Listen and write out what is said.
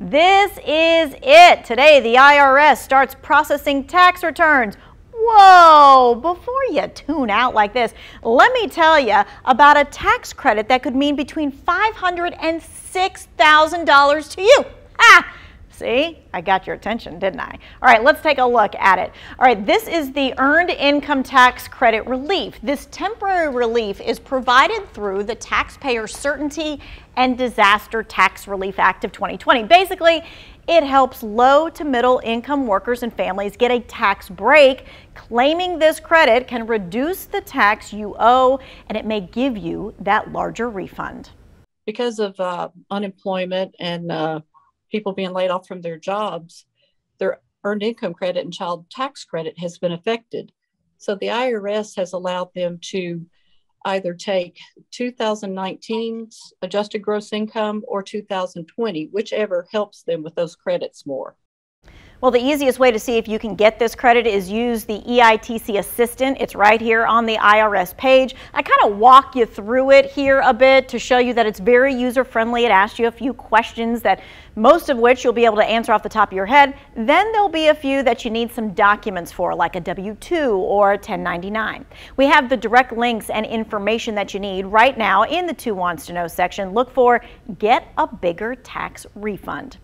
This is it. Today, the IRS starts processing tax returns. Whoa, before you tune out like this, let me tell you about a tax credit that could mean between $500 and $6,000 to you. See, I got your attention, didn't I? All right, let's take a look at it. All right, this is the Earned Income Tax Credit Relief. This temporary relief is provided through the Taxpayer Certainty and Disaster Tax Relief Act of 2020. Basically, it helps low to middle income workers and families get a tax break. Claiming this credit can reduce the tax you owe and it may give you that larger refund. Because of uh, unemployment and uh, people being laid off from their jobs, their earned income credit and child tax credit has been affected. So the IRS has allowed them to either take 2019's adjusted gross income or 2020, whichever helps them with those credits more. Well, the easiest way to see if you can get this credit is use the EITC Assistant. It's right here on the IRS page. I kind of walk you through it here a bit to show you that it's very user-friendly. It asks you a few questions that most of which you'll be able to answer off the top of your head. Then there'll be a few that you need some documents for, like a W-2 or 1099. We have the direct links and information that you need right now in the Two Wants to Know section. Look for Get a Bigger Tax Refund.